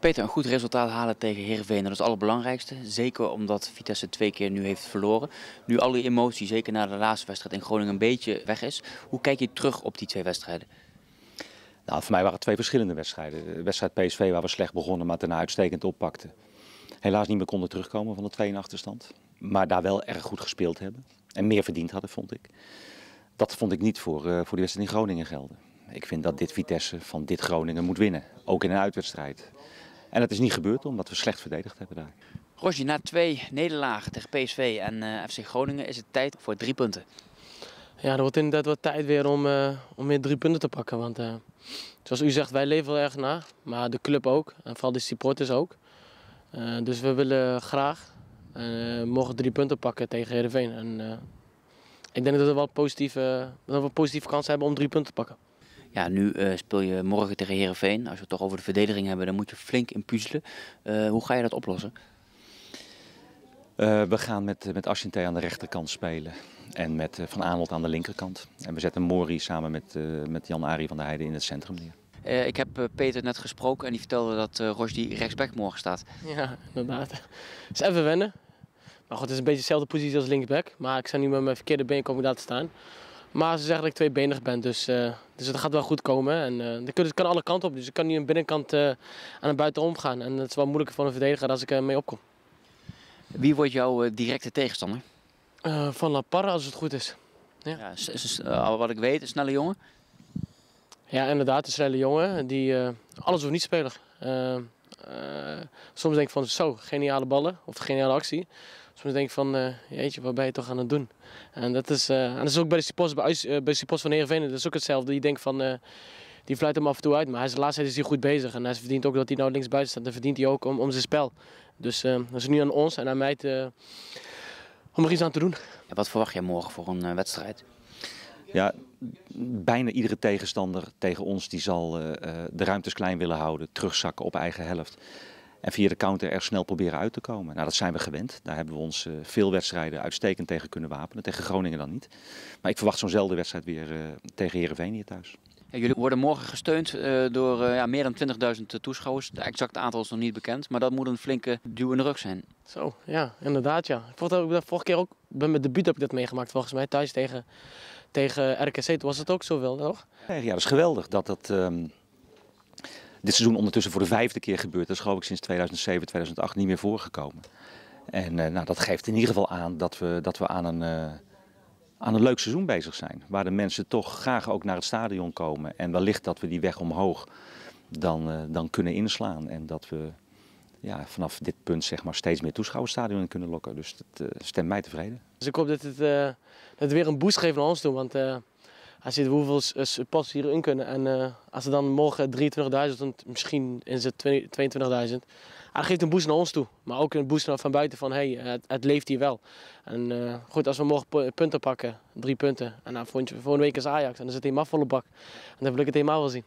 Peter, een goed resultaat halen tegen Heerenveen, dat is het allerbelangrijkste. Zeker omdat Vitesse twee keer nu heeft verloren. Nu al die emotie, zeker na de laatste wedstrijd in Groningen, een beetje weg is. Hoe kijk je terug op die twee wedstrijden? Nou, voor mij waren het twee verschillende wedstrijden. De wedstrijd PSV waar we slecht begonnen, maar daarna uitstekend oppakten. Helaas niet meer konden terugkomen van de 2 in achterstand. Maar daar wel erg goed gespeeld hebben. En meer verdiend hadden, vond ik. Dat vond ik niet voor, uh, voor de wedstrijd in Groningen gelden. Ik vind dat dit Vitesse van dit Groningen moet winnen. Ook in een uitwedstrijd. En dat is niet gebeurd omdat we slecht verdedigd hebben daar. Rosje, na twee nederlagen tegen PSV en uh, FC Groningen is het tijd voor drie punten. Ja, er wordt inderdaad wat tijd weer om, uh, om weer drie punten te pakken. Want uh, zoals u zegt, wij leven wel erg na. Maar de club ook. En vooral de supporters ook. dus we willen graag mogen drie punten pakken tegen Heerenveen. En ik denk dat we wel positieve, dat we positieve kans hebben om drie punten te pakken. Ja, nu uh, speel je morgen tegen Herenveen. Als we het toch over de verdediging hebben, dan moet je flink in puzzelen. Uh, hoe ga je dat oplossen? Uh, we gaan met, met aan de rechterkant spelen. En met Van Aanholt aan de linkerkant. En we zetten Mori samen met, met Jan-Ari van der Heijden in het centrum neer. ik heb Peter net gesproken en die vertelde dat uh, Rosdi rechtsback morgen staat. Ja, inderdaad. Het is even wennen. Maar goed, het is een beetje dezelfde positie als linksback. Maar ik zou nu met mijn verkeerde been komen daar te staan. Maar ze zeggen dat ik tweebenig ben, dus, uh, dus dat gaat wel goed komen. En uh, het kan alle kanten op, dus ik kan nu een binnenkant uh, aan de buitenom gaan. En dat is wel moeilijker voor een verdediger als ik er mee opkom. Wie wordt jouw directe tegenstander? van La Parra, als het goed is. Ja. ja is, wat ik weet, een snelle jongen? Ja, inderdaad, een snelle jongen. Die alles of niet speler. soms denk ik van zo, geniale ballen of geniale actie. Soms denk ik van, uh, jeetje, wat ben je toch aan het doen? En dat is, uh, en dat is ook bij de supporters, bij, uh, bij de van Heerenveen, dat is ook hetzelfde. Die denkt van, die fluit hem af en toe uit. Maar hij is, de laatste tijd is hij goed bezig. En hij verdient ook dat hij nou links buiten staat. Dan verdient hij ook om, om zijn spel. Dus dat is nu aan ons en aan mij te, om er iets aan te doen. Ja, wat verwacht jij morgen voor een wedstrijd? Ja, bijna iedere tegenstander tegen ons die zal de ruimtes klein willen houden, terugzakken op eigen helft. En via de counter er snel proberen uit te komen. Nou, dat zijn we gewend. Daar hebben we ons uh, veel wedstrijden uitstekend tegen kunnen wapenen. Tegen Groningen dan niet. Maar ik verwacht zo'nzelfde wedstrijd weer uh, tegen Heerenveen hier thuis. Ja, jullie worden morgen gesteund uh, door ja, meer dan 20.000 toeschouwers. Het exacte aantal is nog niet bekend. Maar dat moet een flinke duw in de rug zijn. Zo, ja, inderdaad ja. Vorige, vorige keer ook, bij mijn debuut heb ik dat meegemaakt volgens mij. Thuis tegen, tegen RKC. Toen was het ook zo wel, toch? Ja, dat is geweldig dat dat... Um dit seizoen ondertussen voor de vijfde keer gebeurd. Dat is geloof ik sinds 2007, 2008 niet meer voorgekomen. En uh, nou, dat geeft in ieder geval aan dat we, dat we aan, een, uh, aan een leuk seizoen bezig zijn. Waar de mensen toch graag ook naar het stadion komen. En wellicht dat we die weg omhoog dan, uh, dan kunnen inslaan. En dat we ja, vanaf dit punt zeg maar, steeds meer toeschouwers stadion in kunnen lokken. Dus dat stemt mij tevreden. Dus ik hoop dat het, dat weer een boost geeft naar ons toe. Want hij ziet hoeveel spots hierin kunnen. En uh, als er dan morgen 23.000, misschien is het 22.000. Hij geeft een boost naar ons toe. Maar ook een boost naar van buiten van hey, het, het leeft hier wel. En uh, goed, als we morgen punten pakken, drie punten. En nou, volgende week is Ajax. En dan zit hij helemaal volle bak. En dan wil ik het helemaal wel zien.